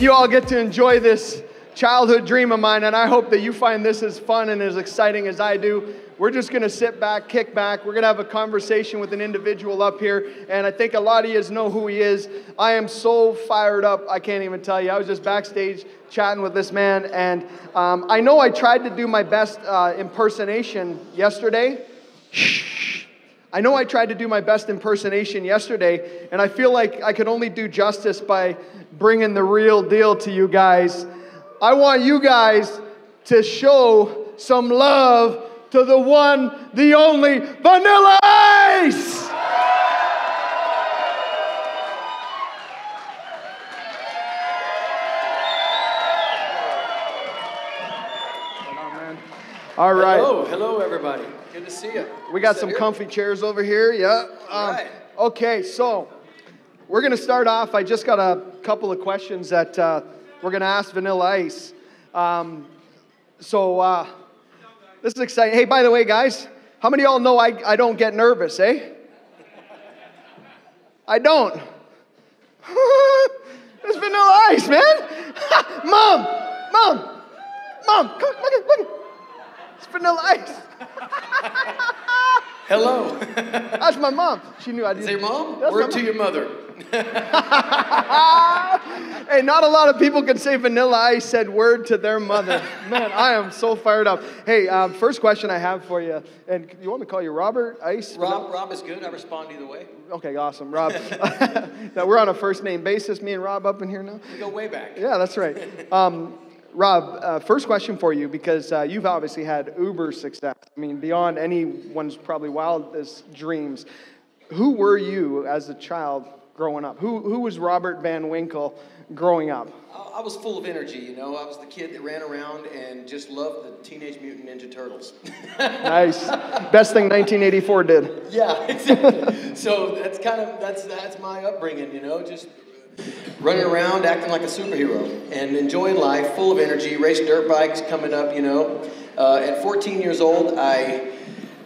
you all get to enjoy this childhood dream of mine, and I hope that you find this as fun and as exciting as I do. We're just going to sit back, kick back. We're going to have a conversation with an individual up here, and I think a lot of you know who he is. I am so fired up, I can't even tell you. I was just backstage chatting with this man, and um, I know I tried to do my best uh, impersonation yesterday. I know I tried to do my best impersonation yesterday, and I feel like I could only do justice by bringing the real deal to you guys. I want you guys to show some love to the one, the only Vanilla Ice! All right. Hello, hello, everybody. Good to see you. We got some comfy chairs over here. Yeah. Um, right. Okay, so we're going to start off. I just got a couple of questions that uh, we're going to ask Vanilla Ice. Um, so uh, this is exciting. Hey, by the way, guys, how many of y'all know I, I don't get nervous, eh? I don't. it's Vanilla Ice, man. Mom, Mom, Mom, come, look at, look at. Vanilla Ice. Hello. That's my mom. She knew I did. Is your mom? That's Word my to mom. your mother. hey, not a lot of people can say Vanilla Ice said word to their mother. Man, I am so fired up. Hey, um, first question I have for you, and you want me to call you Robert Ice? Rob, Rob is good. I respond either way. Okay, awesome, Rob. now we're on a first name basis, me and Rob up in here now. We go way back. Yeah, that's right. Um, Rob, uh, first question for you because uh, you've obviously had uber success. I mean, beyond anyone's probably wildest dreams. Who were you as a child growing up? Who, who was Robert Van Winkle growing up? I I was full of energy, you know. I was the kid that ran around and just loved the Teenage Mutant Ninja Turtles. Nice. Best thing 1984 did. yeah, exactly. so that's kind of that's that's my upbringing, you know, just running around acting like a superhero and enjoying life, full of energy. Race dirt bikes coming up, you know. Uh, at 14 years old, I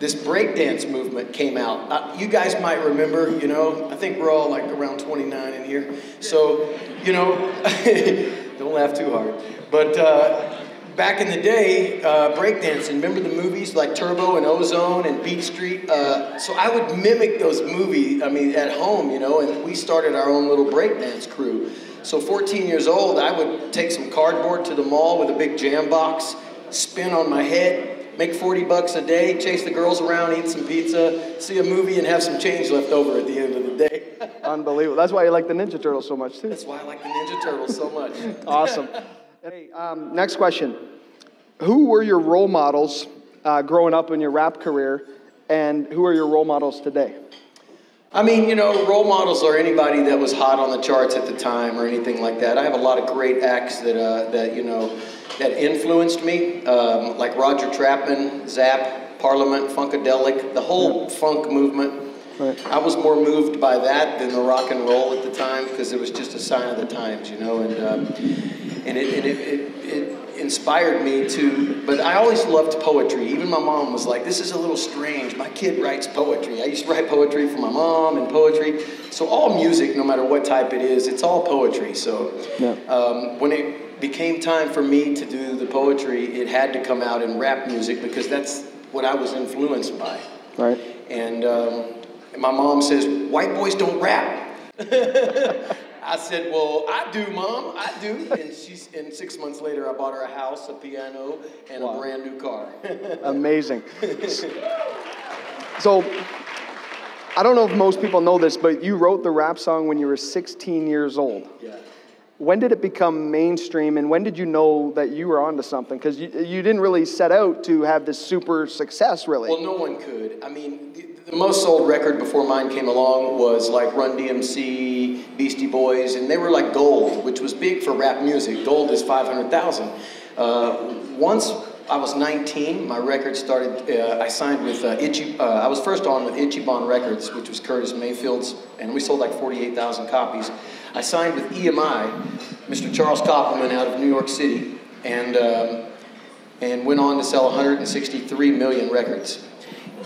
this breakdance movement came out. Uh, you guys might remember, you know. I think we're all like around 29 in here, so you know, don't laugh too hard. But uh, back in the day, uh, breakdancing, remember the movies like Turbo and Ozone and Beat Street? Uh, so I would mimic those movies, I mean, at home, you know, and we started our own little breakdance crew. So 14 years old, I would take some cardboard to the mall with a big jam box, spin on my head, make 40 bucks a day, chase the girls around, eat some pizza, see a movie, and have some change left over at the end of the day. Unbelievable. That's why you like the Ninja Turtles so much, too. That's why I like the Ninja Turtles so much. Awesome. Hey, um, next question. Who were your role models uh, growing up in your rap career, and who are your role models today? I mean, you know, role models are anybody that was hot on the charts at the time or anything like that. I have a lot of great acts that, uh, that you know, that influenced me, um, like Roger Troutman, Zap, Parliament, Funkadelic, the whole funk movement. Right. I was more moved by that than the rock and roll at the time because it was just a sign of the times, you know, and um, and it, and it, it, it inspired me to. But I always loved poetry. Even my mom was like, "This is a little strange. My kid writes poetry." I used to write poetry for my mom and poetry. So all music, no matter what type it is, it's all poetry. So Yeah. um, when it became time for me to do the poetry, it had to come out in rap music because that's what I was influenced by. Right. And um, my mom says, white boys don't rap. I said, well, I do, mom, I do. And she's, and six months later, I bought her a house, a piano, and Wow. a brand new car. Amazing. So, I don't know if most people know this, but you wrote the rap song when you were 16 years old. yeah. When did it become mainstream, and when did you know that you were onto something? Because you, you didn't really set out to have this super success, really. Well, no one could. I mean, the, most sold record before mine came along was like Run DMC, Beastie Boys, and they were like gold, which was big for rap music. Gold is 500,000. Uh, once I was 19, my record started, uh, I signed with uh, Itchy, uh, I was first on with Ichiban Records, which was Curtis Mayfield's, and we sold like 48,000 copies. I signed with EMI, Mr. Charles Koppelman out of New York City, and um, and went on to sell 163 million records.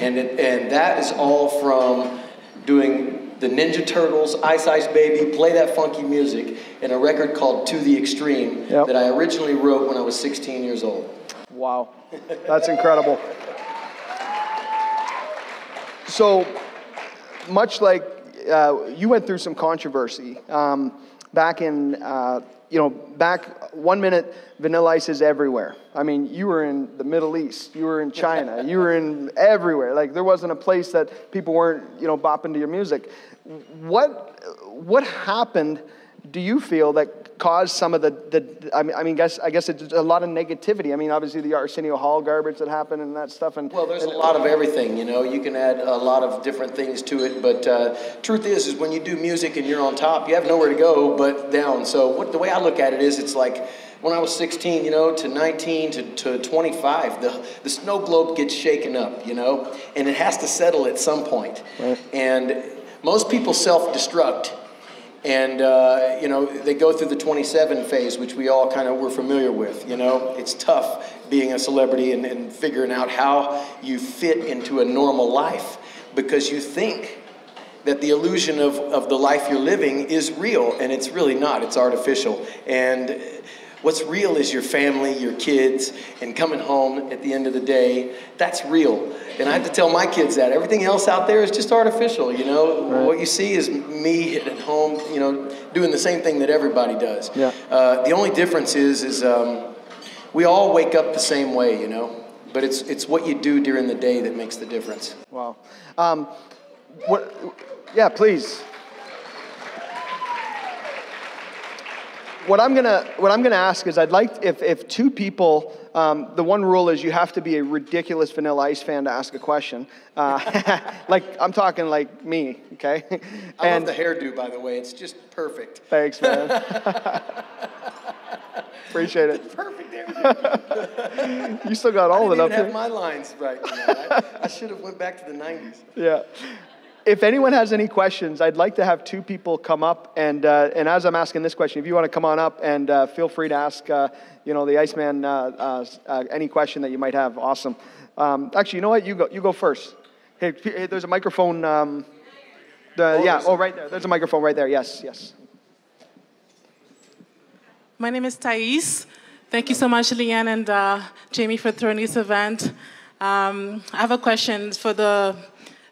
And, it, and that is all from doing the Ninja Turtles, Ice Ice Baby, Play That Funky Music, and a record called To the Extreme Yep. that I originally wrote when I was 16 years old. Wow, that's incredible. So, much like uh, you went through some controversy um, back in, uh, you know, back one minute, Vanilla Ice is everywhere. I mean, you were in the Middle East, you were in China, you were in everywhere. Like there wasn't a place that people weren't, you know, bopping to your music. What, what happened? Do you feel that caused some of the, the I mean, I mean, guess I guess it's a lot of negativity. I mean, obviously the Arsenio Hall garbage that happened and that stuff. And Well, there's a lot of everything, you know. You can add a lot of different things to it, but uh, truth is, is when you do music and you're on top, you have nowhere to go but down. So what the way I look at it is, it's like when I was 16, you know, to 19 to, to 25, the the snow globe gets shaken up, you know, and it has to settle at some point. Right. And most people self-destruct. And, uh, you know, they go through the 27 phase, which we all kind of were familiar with. You know, it's tough being a celebrity and, and figuring out how you fit into a normal life because you think that the illusion of, of the life you're living is real, and it's really not, it's artificial. And what's real is your family, your kids, and coming home at the end of the day. That's real. And I have to tell my kids that. Everything else out there is just artificial, you know? Right. What you see is me at home, you know, doing the same thing that everybody does. Yeah. Uh, the only difference is, is um, we all wake up the same way, you know? But it's, it's what you do during the day that makes the difference. Wow. Um, what? Yeah, please. What I'm gonna what I'm gonna ask is I'd like if if two people. Um, the one rule is you have to be a ridiculous Vanilla Ice fan to ask a question. Uh, like I'm talking like me, okay? I and love the hairdo, by the way. It's just perfect. thanks, man. Appreciate it. Perfect hairdo. You still got all of didn't it up have here. my lines right. I, I should have went back to the 90s. Yeah. If anyone has any questions, I'd like to have two people come up. And, uh, and as I'm asking this question, if you want to come on up and uh, feel free to ask, uh, you know, the Iceman uh, uh, uh, any question that you might have. Awesome. Um, actually, you know what? You go, you go first. Hey, hey, there's a microphone. Um, the, yeah, oh, right there. There's a microphone right there. Yes, yes. My name is Thais. Thank you so much, Leanne and uh, Jamie, for throwing this event. Um, I have a question for the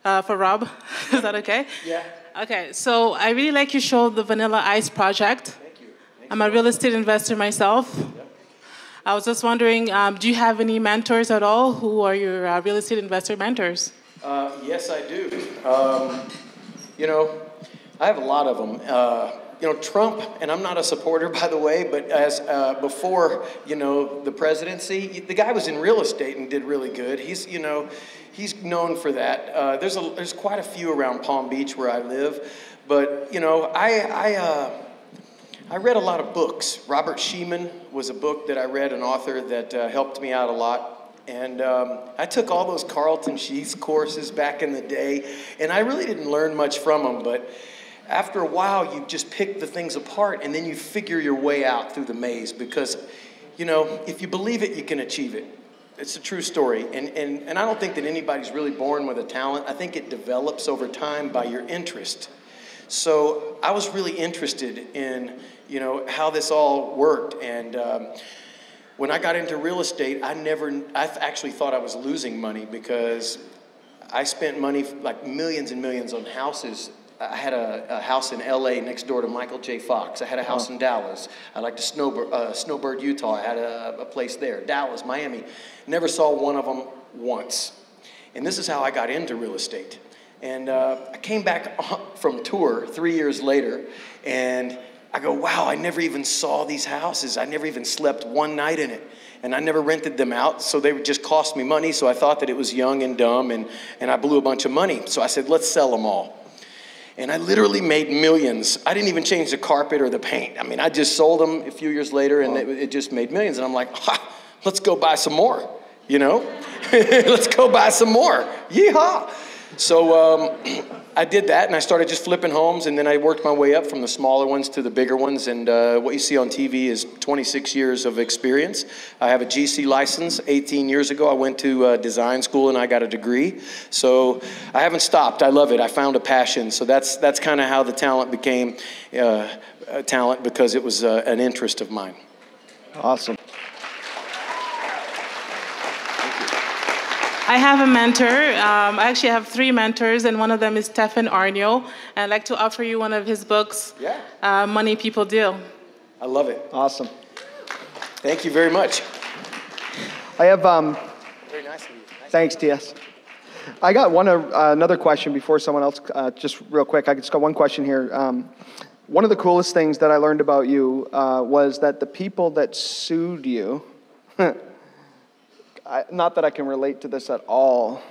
uh, for Rob. Is that okay? Yeah. Okay. So I really like your show, the Vanilla Ice Project. Thank you. I'm a real estate investor myself. I was just wondering, um, do you have any mentors at all? Who are your uh, real estate investor mentors? Uh, yes, I do. Um, you know, I have a lot of them. Uh, you know, Trump, and I'm not a supporter, by the way, but as uh, before, you know, the presidency, the guy was in real estate and did really good. He's, you know, he's known for that. Uh, there's a, there's quite a few around Palm Beach where I live, but you know, I, I. Uh, I read a lot of books. Robert Shemin was a book that I read, an author that uh, helped me out a lot. And um, I took all those Carlton Sheets courses back in the day, and I really didn't learn much from them. But after a while, you just pick the things apart, and then you figure your way out through the maze. Because, you know, if you believe it, you can achieve it. It's a true story. And, and, and I don't think that anybody's really born with a talent. I think it develops over time by your interest. So I was really interested in, you know, how this all worked. And um, when I got into real estate, I never, I actually thought I was losing money because I spent money, like millions and millions on houses. I had a, a house in LA next door to Michael J. Fox. I had a house in Dallas. I liked to Snowbird, uh, Snowbird, Utah. I had a, a place there. Dallas, Miami. Never saw one of them once. And this is how I got into real estate. And uh, I came back from tour three years later, and I go, wow, I never even saw these houses. I never even slept one night in it. And I never rented them out, so they would just cost me money. So I thought that it was young and dumb, and, and I blew a bunch of money. So I said, let's sell them all. And I literally made millions. I didn't even change the carpet or the paint. I mean, I just sold them a few years later, and it, it just made millions. And I'm like, ha, let's go buy some more, you know? let's go buy some more. Yeehaw. So um, I did that, and I started just flipping homes, and then I worked my way up from the smaller ones to the bigger ones. And uh, what you see on TV is 26 years of experience. I have a GC license. 18 years ago, I went to uh, design school and I got a degree. So I haven't stopped. I love it. I found a passion. So that's that's kind of how the talent became uh, talent because it was uh, an interest of mine. Awesome. I have a mentor. Um, I actually have three mentors, and one of them is Stefan Aarnio. And I'd like to offer you one of his books, Yeah. uh, Money People Deal. I love it. Awesome. Thank you very much. I have, um, Very nice of you. Nice. thanks, TS. I got one, uh, another question before someone else, uh, just real quick. I just got one question here. Um, one of the coolest things that I learned about you uh, was that the people that sued you, I, not that I can relate to this at all,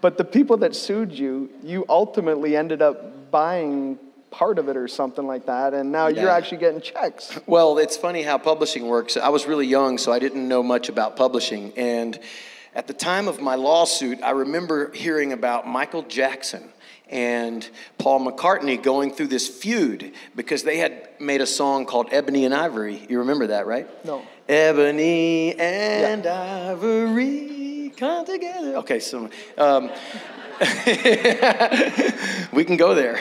but the people that sued you, you ultimately ended up buying part of it or something like that, and now you're actually getting checks. Well, it's funny how publishing works. I was really young, so I didn't know much about publishing. And at the time of my lawsuit, I remember hearing about Michael Jackson and Paul McCartney going through this feud because they had made a song called Ebony and Ivory. You remember that, right? No. Ebony and Ivory come together. Okay, so um, we can go there.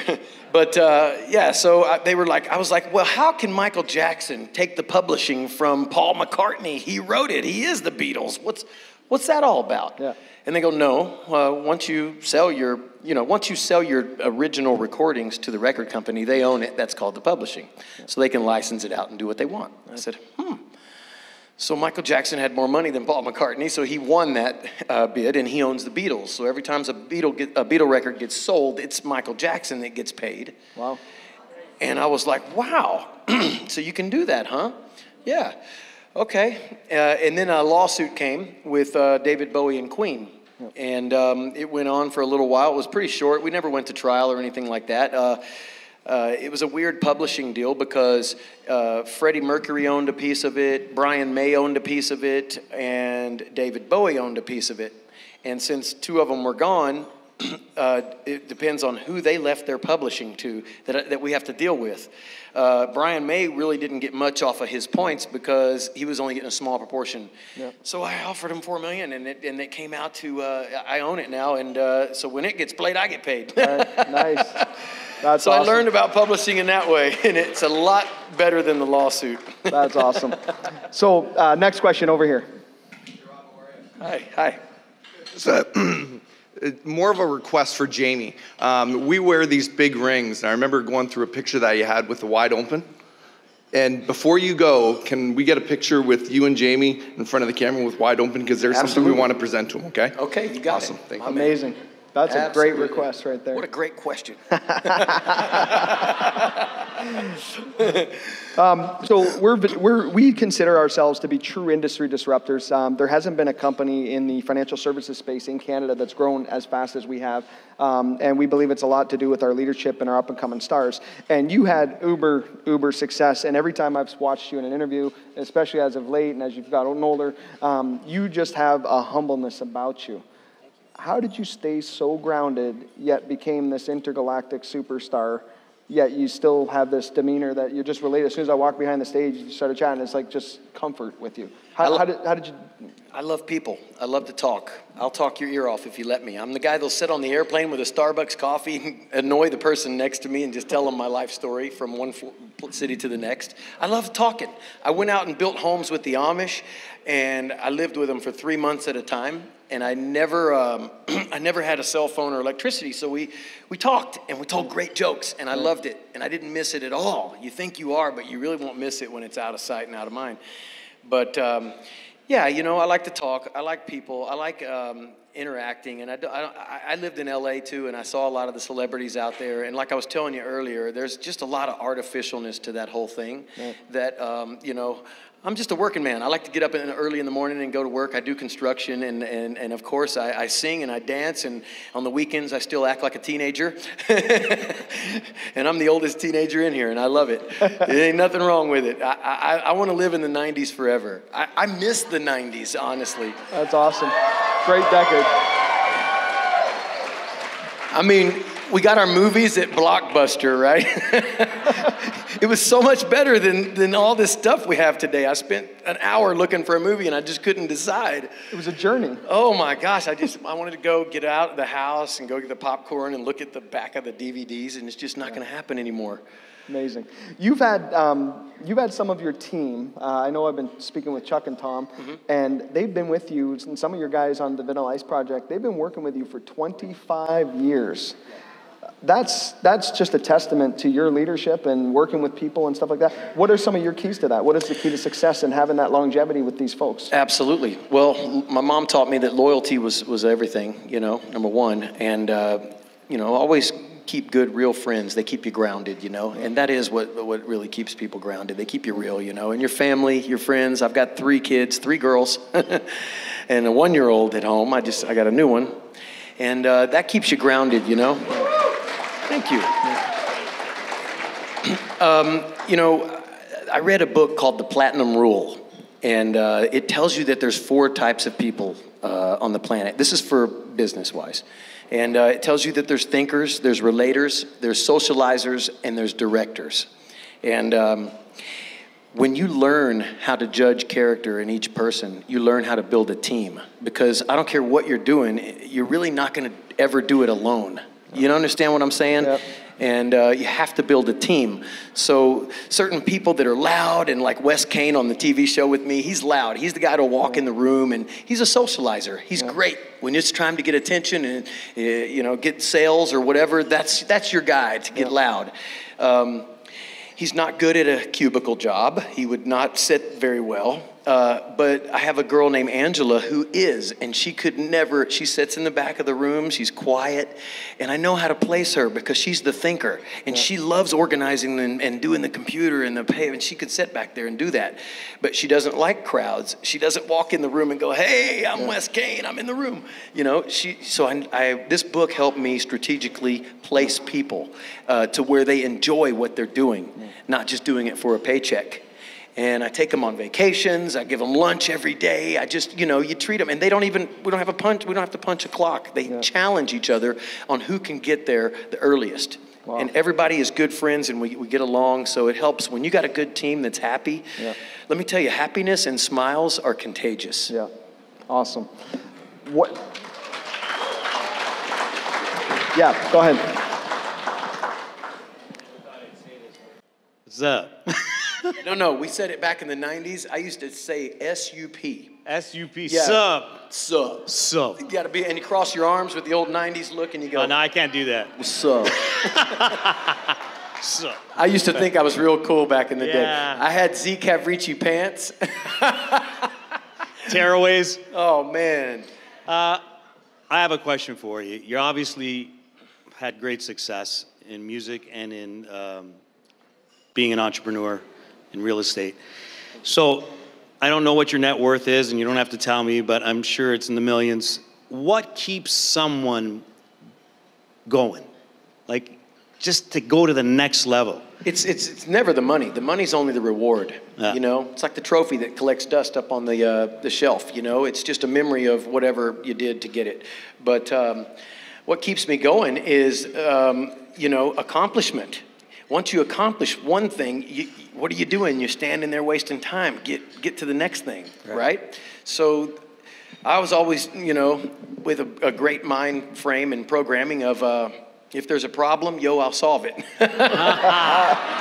But uh, yeah, so I, they were like, I was like, well, how can Michael Jackson take the publishing from Paul McCartney? He wrote it. He is the Beatles. What's what's that all about? Yeah. And they go, no. Uh, once you sell your, you know, once you sell your original recordings to the record company, they own it. That's called the publishing. So they can license it out and do what they want. I said, hmm. So Michael Jackson had more money than Paul McCartney, so he won that uh, bid, and he owns the Beatles. So every time a Beatle get, a Beatle record gets sold, it's Michael Jackson that gets paid. Wow. And I was like, wow, so you can do that, huh? Yeah. Okay. Uh, and then a lawsuit came with uh, David Bowie and Queen. And um, it went on for a little while. It was pretty short. We never went to trial or anything like that. Uh, uh, it was a weird publishing deal because uh, Freddie Mercury owned a piece of it, Brian May owned a piece of it, and David Bowie owned a piece of it. And since two of them were gone, uh, it depends on who they left their publishing to that, that we have to deal with. Uh, Brian May really didn't get much off of his points because he was only getting a small proportion. Yep. So I offered him four million, and it, and it came out to uh, I own it now, and uh, so when it gets played, I get paid. All right, nice. That's so awesome. I learned about publishing in that way, and it's a lot better than the lawsuit. That's awesome. So, uh, next question over here. hi, hi. So, more of a request for Jamie. Um, we wear these big rings, and I remember going through a picture that you had with the wide open. And before you go, can we get a picture with you and Jamie in front of the camera with wide open? Because there's something we want to present to them, okay? Okay, you got Awesome. it. Thank My you. That's a great request right there. What a great question. So we're, we're, we consider ourselves to be true industry disruptors. Um, there hasn't been a company in the financial services space in Canada that's grown as fast as we have. Um, and we believe it's a lot to do with our leadership and our up and coming stars. And you had uber, uber success. And every time I've watched you in an interview, especially as of late and as you've gotten older, um, you just have a humbleness about you. How did you stay so grounded yet became this intergalactic superstar? Yet you still have this demeanor that you just relate. As soon as I walk behind the stage, you started chatting. It's like just comfort with you. How, lo- how, did, how did you? I love people. I love to talk. I'll talk your ear off if you let me. I'm the guy that'll sit on the airplane with a Starbucks coffee, annoy the person next to me, and just tell them my life story from one city to the next. I love talking. I went out and built homes with the Amish, and I lived with them for three months at a time. And I never, um, I never had a cell phone or electricity, so we, we talked and we told great jokes, and I loved it, and I didn't miss it at all. You think you are, but you really won't miss it when it's out of sight and out of mind. But um, yeah, you know, I like to talk. I like people. I like um, interacting. And I, I, I- lived in LA too, and I saw a lot of the celebrities out there. And like I was telling you earlier, there's just a lot of artificialness to that whole thing. That um, you know. I'm just a working man. I like to get up in, early in the morning and go to work. I do construction, and, and, and of course, I, I sing and I dance. And on the weekends, I still act like a teenager. and I'm the oldest teenager in here, and I love it. There ain't nothing wrong with it. I, I, I want to live in the 90s forever. I, I miss the 90s, honestly. That's awesome. Great decade. I mean, we got our movies at Blockbuster, right? it was so much better than, than all this stuff we have today. I spent an hour looking for a movie and I just couldn't decide. It was a journey. Oh my gosh, I just I wanted to go get out of the house and go get the popcorn and look at the back of the DVDs, and it's just not going to happen anymore. Amazing. You've had um, you've had some of your team. Uh, I know I've been speaking with Chuck and Tom, Mm-hmm. and they've been with you. And some of your guys on the Vanilla Ice project, they've been working with you for 25 years. That's that's just a testament to your leadership and working with people and stuff like that. What are some of your keys to that? What is the key to success and having that longevity with these folks? Absolutely. Well, my mom taught me that loyalty was, was everything, you know, number one. And, uh, you know, always keep good, real friends. They keep you grounded, you know, and that is what, what really keeps people grounded. They keep you real, you know, and your family, your friends. I've got three kids, three girls, and a one year old at home. I just, I got a new one. And uh, that keeps you grounded, you know. Thank you. Um, you know, I read a book called The Platinum Rule, and uh, it tells you that there's four types of people uh, on the planet. This is for business wise. And uh, it tells you that there's thinkers, there's relators, there's socializers, and there's directors. And um, when you learn how to judge character in each person, you learn how to build a team. Because I don't care what you're doing, you're really not going to ever do it alone. You don't understand what I'm saying? Yep. and uh, you have to build a team. So certain people that are loud, and like Wes Kane on the TV show with me, he's loud. He's the guy to walk in the room, and he's a socializer. He's great when it's time to get attention and uh, you know get sales or whatever. That's that's your guy to get loud. Um, He's not good at a cubicle job. He would not sit very well. Uh, but I have a girl named Angela who is, and she could never, she sits in the back of the room, she's quiet, and I know how to place her because she's the thinker, and she loves organizing and, and doing the computer and the pay, and she could sit back there and do that. But she doesn't like crowds. She doesn't walk in the room and go, hey, I'm Wes Kane, I'm in the room. You know, she, so I, I, this book helped me strategically place people uh, to where they enjoy what they're doing, not just doing it for a paycheck and I take them on vacations. I give them lunch every day. I just, you know, you treat them, and they don't even. We don't have a punch. We don't have to punch a clock. They challenge each other on who can get there the earliest. And everybody is good friends, and we, we get along. So it helps when you got a good team that's happy. Yeah. Let me tell you, happiness and smiles are contagious. Yeah, awesome. What? Yeah, go ahead. What's up? No, no, we said it back in the '90s. I used to say S-U-P. SUP. Yeah. Sup. Sup. Sup. You got to be, and you cross your arms with the old '90s look, and you go, Oh, no, I can't do that. "What's up?" Sup. I used to think I was real cool back in the day. Yeah. I had Z Cavaricci pants. Tearaways. oh man. Uh, I have a question for you. You obviously had great success in music and in um, being an entrepreneur in real estate. So I don't know what your net worth is, and you don't have to tell me, but I'm sure it's in the millions. What keeps someone going? Like, just to go to the next level? It's, it's, it's never the money. The money's only the reward. Yeah. You know, it's like the trophy that collects dust up on the, uh, the shelf. You know, it's just a memory of whatever you did to get it. But um, what keeps me going is, um, you know, accomplishment. Once you accomplish one thing, you, what are you doing? You're standing there wasting time. Get, get to the next thing, right? So I was always, you know, with a, a great mind frame and programming of uh, if there's a problem, yo, I'll solve it.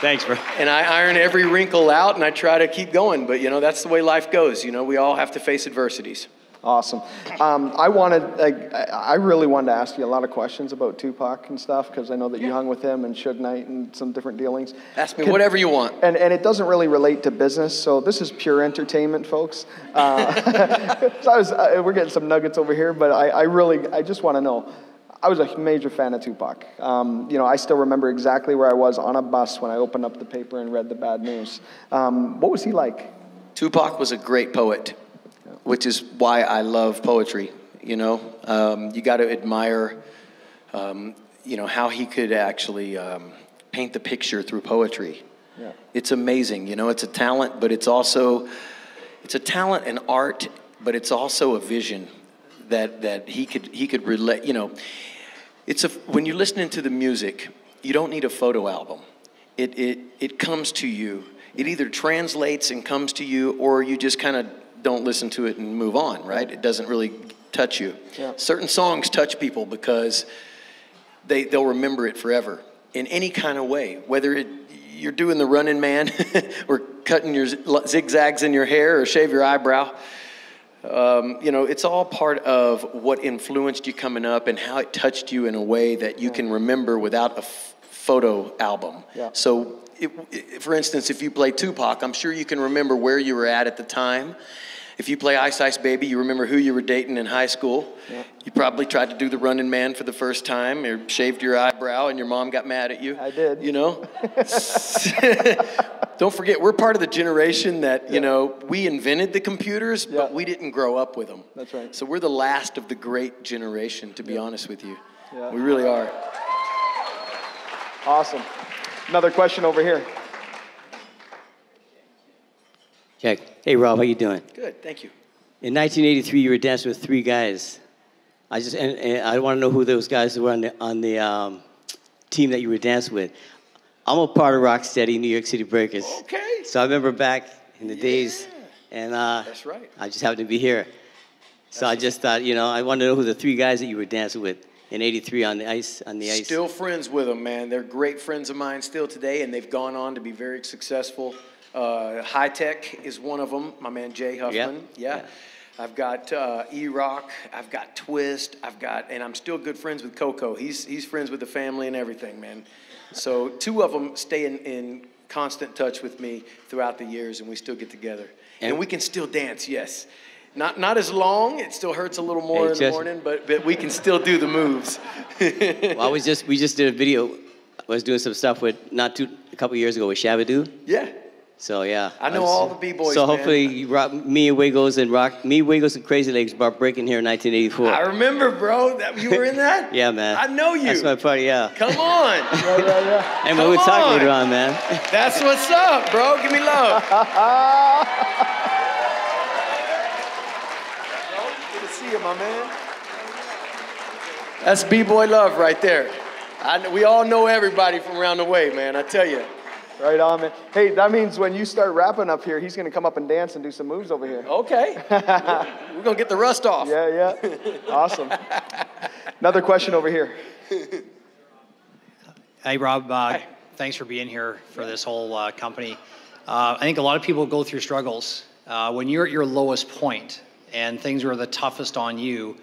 Thanks, bro. and I iron every wrinkle out and I try to keep going. But you know, that's the way life goes. You know, we all have to face adversities. Awesome. Um, I wanted, like, I I really wanted to ask you a lot of questions about Tupac and stuff because I know that you hung with him and Suge Knight and some different dealings. Ask me Can- whatever you want. And, and it doesn't really relate to business, so this is pure entertainment, folks. Uh, so I was, uh, we're getting some nuggets over here, but I, I really, I just want to know. I was a major fan of Tupac. Um, you know, I still remember exactly where I was on a bus when I opened up the paper and read the bad news. Um, what was he like? Tupac was a great poet, which is why I love poetry. You know, um, you got to admire, um, you know, how he could actually um, paint the picture through poetry. Yeah. It's amazing. You know, it's a talent, but it's also, it's a talent and art but it's also a vision that that he could he could relate. You know, it's a when you're listening to the music, you don't need a photo album. It it it comes to you. It either translates and comes to you, or you just kind of don't listen to it and move on. Right? It doesn't really touch you. Yeah. Certain songs touch people because they they'll remember it forever in any kind of way, whether it you're doing the running man or cutting your zigzags in your hair or shave your eyebrow. Um, you know, it's all part of what influenced you coming up and how it touched you in a way that you can remember without a f- photo album. Yeah. So, it, it- for instance, if you play Tupac, I'm sure you can remember where you were at at the time. If you play Ice Ice Baby, you remember who you were dating in high school. You probably tried to do the running man for the first time, or shaved your eyebrow, and your mom got mad at you. I did. You know? Don't forget, we're part of the generation that, you know, we invented the computers, Yeah. but we didn't grow up with them. That's right. So we're the last of the great generation, to be honest with you. Yeah. We really are. Awesome. Another question over here. Check. Hey, Rob, how you doing? Good, thank you. In 1983, you were dancing with three guys. I just and, and I want to know who those guys were on the on the um, team that you were dancing with. I'm a part of Rocksteady, New York City Breakers. Okay. So I remember back in the days, and uh, That's right. I just happened to be here. So I just thought, you know, I wanted to know who the three guys that you were dancing with in '83 on the ice on the ice. Still friends with them, man. They're great friends of mine still today, and they've gone on to be very successful. Uh, High Tech is one of them, my man Jay Huffman. Yeah. Yeah. I've got uh, E Rock, I've got Twist, I've got, and I'm still good friends with Coco. He's, he's friends with the family and everything, man. So, two of them stay in, in constant touch with me throughout the years, and we still get together. And, And- we can still dance, yes. Not, not as long, it still hurts a little more in the just- morning, but, but we can still do the moves. Well, I was just we just did a video. I was doing some stuff with not too a couple years ago with Shabba-Doo. yeah. So yeah, I know was- all the B-boys, So man. hopefully, you rock, me and Wiggles and rock me, Wiggles and Crazy Legs brought breaking here in 1984. I remember, bro. That you were in that. yeah, man. I know you. That's my party. Yeah. Come on. Yeah, yeah, yeah. And we'll Come talk on. later on, man. That's what's up, bro. Give me love. Good to see you, my man. That's b-boy love right there. I, we all know everybody from around the way, man. I tell you. Right on, man. Hey, that means when you start rapping up here, he's going to come up and dance and do some moves over here. Okay. We're gonna get the rust off. Yeah, yeah. Awesome. Another question over here. Hey, Rob. Uh, thanks for being here for this whole uh, company. Uh, I think a lot of people go through struggles. Uh, when you're at your lowest point and things were the toughest on you,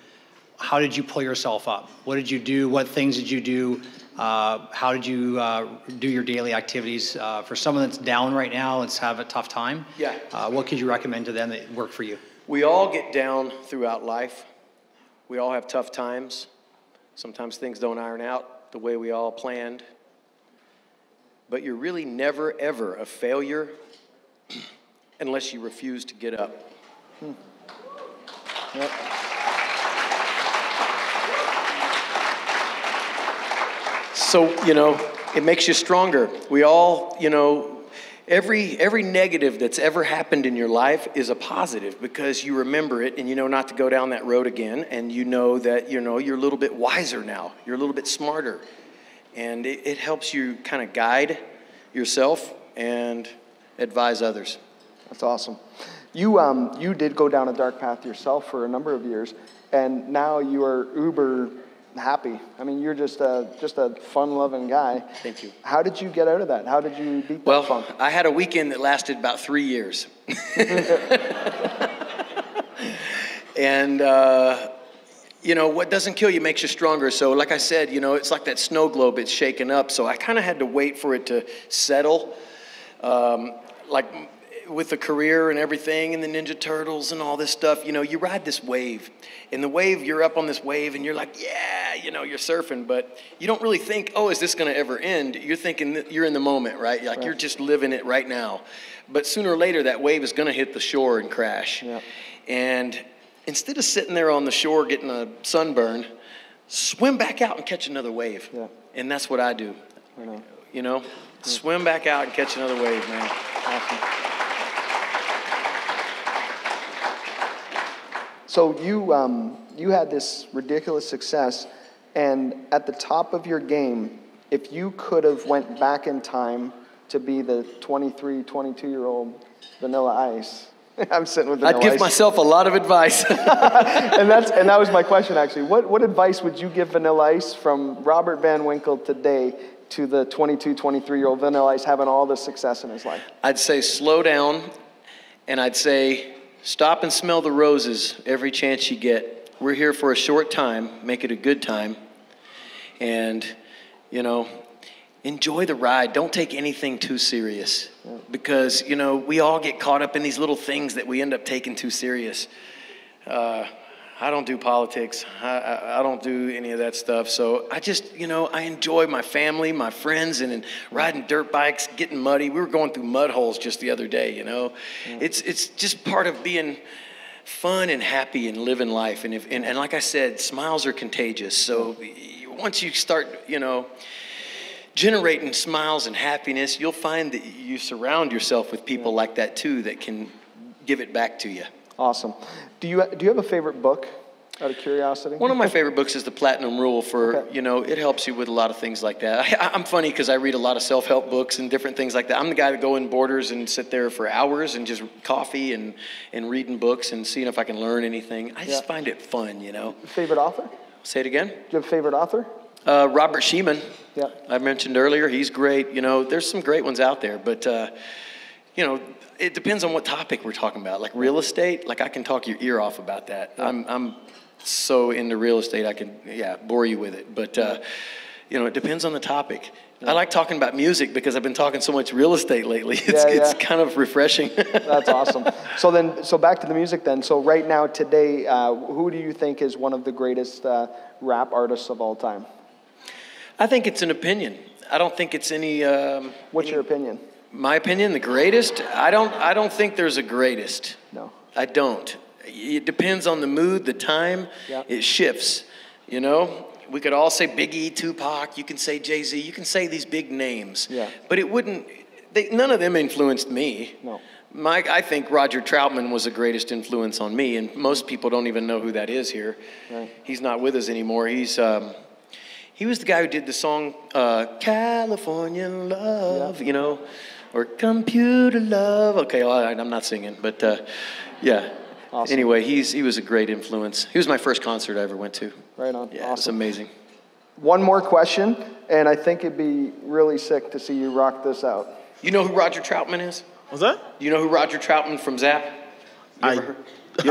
how did you pull yourself up? What did you do? What things did you do? Uh, how did you uh, do your daily activities? Uh, for someone that's down right now, let's have a tough time. Yeah. Uh, what could you recommend to them that worked for you? We all get down throughout life. We all have tough times. Sometimes things don't iron out the way we all planned. But you're really never, ever a failure unless you refuse to get up. Yep. So, you know, it makes you stronger. We all, you know, every every negative that's ever happened in your life is a positive because you remember it and you know not to go down that road again and you know that, you know, you're a little bit wiser now. You're a little bit smarter. And it, it helps you kind of guide yourself and advise others. That's awesome. You, um, you did go down a dark path yourself for a number of years, and now you are uber happy. I mean, you're just a, just a fun-loving guy. Thank you. How did you get out of that? How did you beat that Well. I had a weekend that lasted about three years. and, uh, you know, what doesn't kill you makes you stronger. So, like I said, you know, it's like that snow globe, it's shaken up. So, I kind of had to wait for it to settle. Um, like with the career and everything, and the Ninja Turtles and all this stuff, you know, you ride this wave. And the wave, you're up on this wave, and you're like, yeah, you know, you're surfing, but you don't really think, oh, is this going to ever end? You're thinking that you're in the moment, right? Like you're just living it right now. But sooner or later, that wave is going to hit the shore and crash. Yep. And instead of sitting there on the shore getting a sunburn, swim back out and catch another wave. Yeah. And that's what I do. I know. You know, swim back out and catch another wave, man. Awesome. So you um, you had this ridiculous success, and at the top of your game, if you could have went back in time to be the 23, 22 year old Vanilla Ice. I'm sitting with Vanilla I'd give Ice. myself a lot of advice. and that's and that was my question actually. What what advice would you give Vanilla Ice from Robert Van Winkle today to the 22, 23 year old Vanilla Ice having all this success in his life? I'd say slow down, and I'd say stop and smell the roses every chance you get. We're here for a short time, make it a good time, and you know, enjoy the ride. Don't take anything too serious because you know we all get caught up in these little things that we end up taking too serious. Uh, I don't do politics. I, I, I don't do any of that stuff. So I just, you know, I enjoy my family, my friends, and, and riding dirt bikes, getting muddy. We were going through mud holes just the other day, you know. Mm. It's, it's just part of being fun and happy and living life. And, if, and, and like I said, smiles are contagious. So mm. once you start, you know, generating smiles and happiness, you'll find that you surround yourself with people like that too that can give it back to you. Awesome. Do you do you have a favorite book? Out of curiosity. One of my favorite books is The Platinum Rule for, Okay. you know, it helps you with a lot of things like that. I, I'm funny because I read a lot of self help books and different things like that. I'm the guy to go in borders and sit there for hours and just coffee and, and reading books and seeing if I can learn anything. I just Yeah. find it fun, you know. Favorite author? Say it again. you have a favorite author? Uh, Robert Shemin, Yeah. I mentioned earlier, he's great. You know, there's some great ones out there, but, uh, you know, it depends on what topic we're talking about. Like real estate, like I can talk your ear off about that. I'm, I'm so into real estate, I can, yeah, bore you with it. But, uh, you know, it depends on the topic. I like talking about music because I've been talking so much real estate lately. It's, Yeah, it's kind of refreshing. That's awesome. So then, so back to the music then. So right now, today, uh, who do you think is one of the greatest uh, rap artists of all time? I think it's an opinion. I don't think it's any. Um, What's your opinion? My opinion, the greatest. I don't. I don't think there's a greatest. No. I don't. It depends on the mood, the time. Yeah. It shifts. You know, we could all say Biggie, Tupac. You can say Jay Z. You can say these big names. Yeah. But it wouldn't. They, none of them influenced me. No. My, I think Roger Troutman was the greatest influence on me, and most people don't even know who that is here. Right. He's not with us anymore. He's um, he was the guy who did the song uh, "California Love," yeah. you know, or "Computer Love." Okay, all right, I'm not singing, but uh, yeah. Awesome. Anyway, he's he was a great influence. He was my first concert I ever went to. Right on. Yeah, it's amazing. One more question, and I think it'd be really sick to see you rock this out. You know who Roger Troutman is? What's that? Do you know who Roger Troutman from Zap? I, ever heard-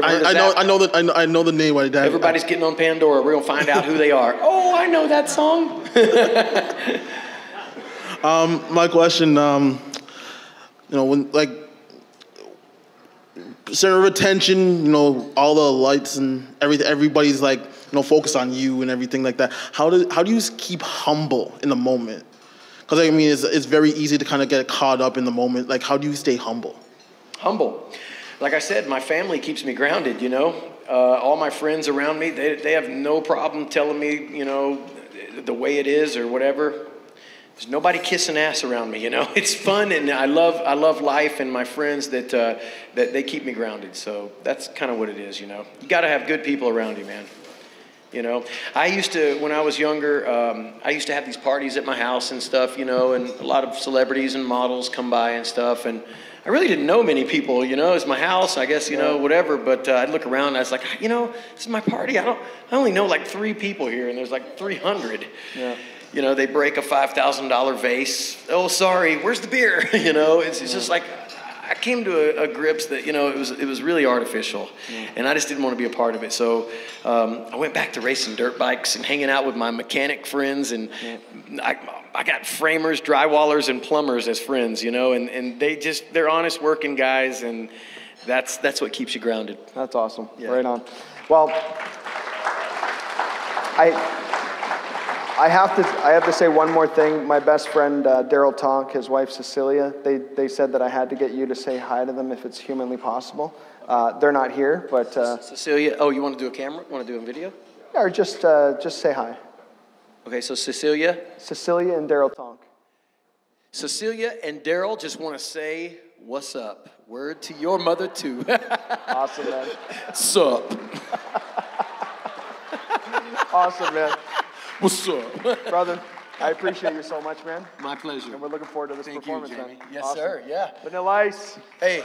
I, I know I know that I know, I know the name. I, I, Everybody's getting on Pandora. We're gonna find out who they are. Oh, I know that song. my question, um, you know, when like center of attention, you know, all the lights and everything, everybody's like, you know, focused on you and everything like that. How do how do you keep humble in the moment? Because I mean, it's, it's very easy to kind of get caught up in the moment. Like, how do you stay humble? humble. Like I said, my family keeps me grounded, you know. Uh, all my friends around me, they, they have no problem telling me, you know, the way it is or whatever. There's nobody kissing ass around me, you know. It's fun and I love, I love life and my friends that, uh, that they keep me grounded. So that's kind of what it is, you know. You got to have good people around you, man. You know, I used to, when I was younger, um, I used to have these parties at my house and stuff, you know, and a lot of celebrities and models come by and stuff. And I really didn't know many people, you know, it's my house, I guess, you know, whatever. But uh, I'd look around and I was like, you know, this is my party. I don't, I only know like three people here and there's like 300. Yeah. You know, they break a $5,000 vase. Oh, sorry, where's the beer? you know, it's, it's just mm. like, I came to a, a grips that you know it was it was really artificial, mm. and I just didn't want to be a part of it. So um, I went back to racing dirt bikes and hanging out with my mechanic friends, and mm. I, I got framers, drywallers, and plumbers as friends. You know, and, and they just they're honest working guys, and that's that's what keeps you grounded. That's awesome. Yeah. Right on. Well, I I have to I have to say one more thing. My best friend uh, Daryl Tonk, his wife Cecilia, they they said that I had to get you to say hi to them if it's humanly possible. Uh, they're not here, but uh, Cecilia, oh, you want to do a camera? Want to do a video? or just uh, just say hi. Okay, so Cecilia, Cecilia and Daryl Tonk. Cecilia and Daryl just want to say what's up. Word to your mother too. Awesome, man. Sup? Awesome, man. What's up? Brother, I appreciate you so much, man. My pleasure. And we're looking forward to this Thank you, performance, Jamie. man. Yes, Awesome. sir. Yeah. Vanilla Ice. Hey,